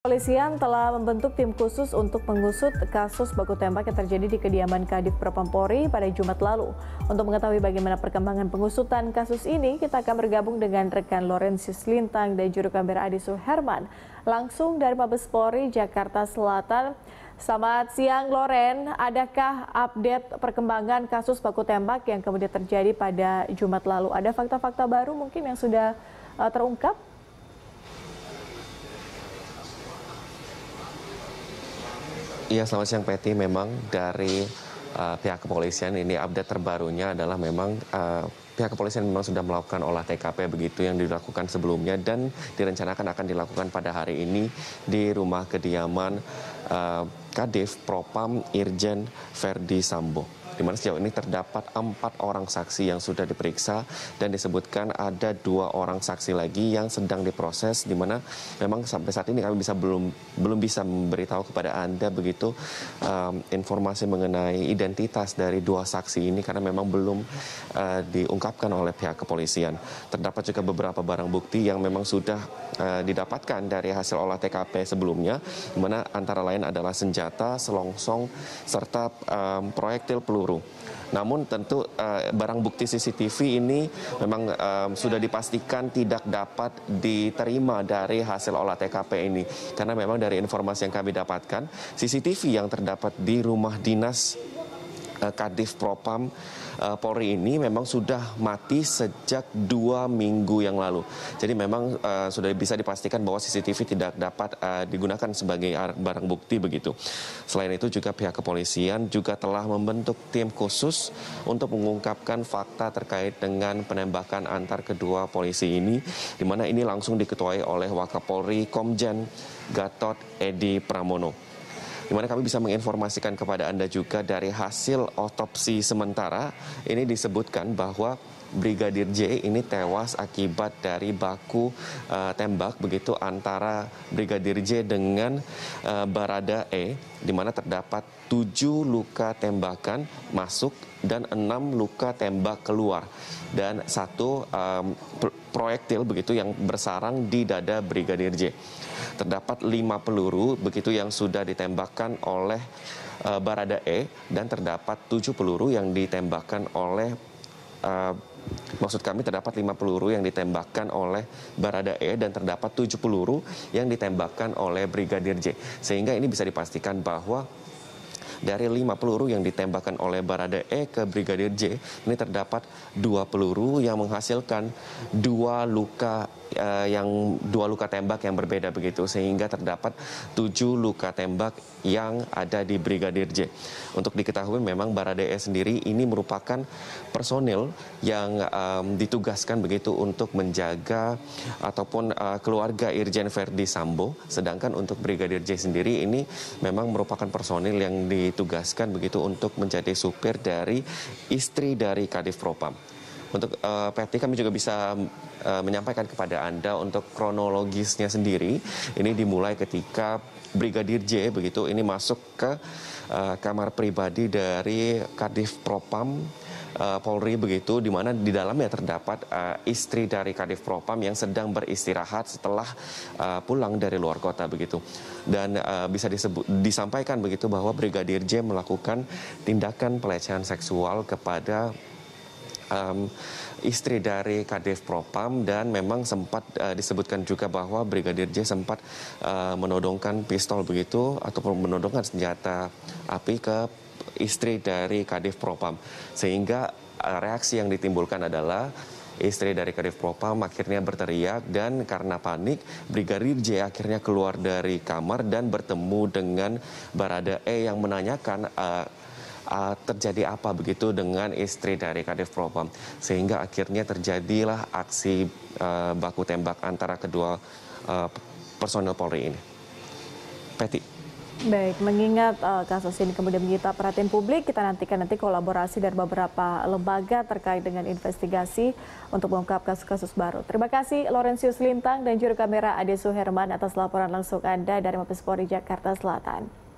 Polisian telah membentuk tim khusus untuk mengusut kasus baku tembak yang terjadi di kediaman Kadif Propampori pada Jumat lalu. Untuk mengetahui bagaimana perkembangan pengusutan kasus ini, kita akan bergabung dengan rekan Lorenzius Lintang dan juru kamera Adi Suherman. Langsung dari Mabes Polri, Jakarta Selatan. Selamat siang Loren, adakah update perkembangan kasus baku tembak yang kemudian terjadi pada Jumat lalu? Ada fakta-fakta baru mungkin yang sudah uh, terungkap? Iya, selamat siang Peti. Memang dari uh, pihak kepolisian ini update terbarunya adalah memang uh, pihak kepolisian memang sudah melakukan olah TKP begitu yang dilakukan sebelumnya dan direncanakan akan dilakukan pada hari ini di rumah kediaman uh, Kadif Propam Irjen Verdi Sambo di mana sejauh ini terdapat empat orang saksi yang sudah diperiksa dan disebutkan ada dua orang saksi lagi yang sedang diproses di mana memang sampai saat ini kami bisa belum belum bisa memberitahu kepada anda begitu um, informasi mengenai identitas dari dua saksi ini karena memang belum uh, diungkapkan oleh pihak kepolisian. Terdapat juga beberapa barang bukti yang memang sudah uh, didapatkan dari hasil olah TKP sebelumnya, di mana antara lain adalah senjata, selongsong, serta um, proyektil peluru namun tentu uh, barang bukti CCTV ini memang um, sudah dipastikan tidak dapat diterima dari hasil olah TKP ini. Karena memang dari informasi yang kami dapatkan CCTV yang terdapat di rumah dinas uh, Kadif Propam uh, Polri ini memang sudah mati sejak dua minggu yang lalu. Jadi memang uh, sudah bisa dipastikan bahwa CCTV tidak dapat digunakan sebagai barang bukti begitu. Selain itu juga pihak kepolisian juga telah membentuk tim khusus untuk mengungkapkan fakta terkait dengan penembakan antar kedua polisi ini, di mana ini langsung diketuai oleh Wakapolri Komjen Gatot Edi Pramono di mana kami bisa menginformasikan kepada Anda juga dari hasil otopsi sementara. Ini disebutkan bahwa Brigadir J ini tewas akibat dari baku uh, tembak begitu antara Brigadir J dengan uh, Barada E di mana terdapat tujuh luka tembakan masuk dan enam luka tembak keluar. Dan satu um, proyektil begitu yang bersarang di dada Brigadir J. Terdapat lima peluru begitu yang sudah ditembakkan oleh uh, Barada E dan terdapat tujuh peluru yang ditembakkan oleh uh, Maksud kami terdapat lima peluru yang ditembakkan oleh Barada E dan terdapat tujuh peluru yang ditembakkan oleh Brigadir J. Sehingga ini bisa dipastikan bahwa dari lima peluru yang ditembakkan oleh Barada E ke Brigadir J, ini terdapat dua peluru yang menghasilkan dua luka uh, yang dua luka tembak yang berbeda begitu sehingga terdapat tujuh luka tembak yang ada di Brigadir J. Untuk diketahui memang Barada E sendiri ini merupakan personil yang um, ditugaskan begitu untuk menjaga ataupun uh, keluarga Irjen Verdi Sambo sedangkan untuk Brigadir J sendiri ini memang merupakan personil yang ditugaskan begitu untuk menjadi supir dari istri dari Kadif Propam. Untuk uh, kami juga bisa uh, menyampaikan kepada Anda untuk kronologisnya sendiri. Ini dimulai ketika Brigadir J begitu ini masuk ke uh, kamar pribadi dari Kadif Propam Polri begitu di mana di dalamnya terdapat uh, istri dari Kadif Propam yang sedang beristirahat setelah uh, pulang dari luar kota begitu dan uh, bisa disebut disampaikan begitu bahwa Brigadir J melakukan tindakan pelecehan seksual kepada um, istri dari Kadif Propam dan memang sempat uh, disebutkan juga bahwa Brigadir J sempat uh, menodongkan pistol begitu ataupun menodongkan senjata api ke istri dari Kadif Propam. Sehingga uh, reaksi yang ditimbulkan adalah istri dari Kadif Propam akhirnya berteriak dan karena panik Brigadir J akhirnya keluar dari kamar dan bertemu dengan Barada E yang menanyakan uh, uh, terjadi apa begitu dengan istri dari Kadif Propam sehingga akhirnya terjadilah aksi uh, baku tembak antara kedua uh, personel Polri ini. Peti. Baik, mengingat uh, kasus ini kemudian menyita perhatian publik, kita nantikan nanti kolaborasi dari beberapa lembaga terkait dengan investigasi untuk mengungkap kasus-kasus baru. Terima kasih Lorenzius Lintang dan juru kamera Ade Suherman atas laporan langsung Anda dari Mabes Polri Jakarta Selatan.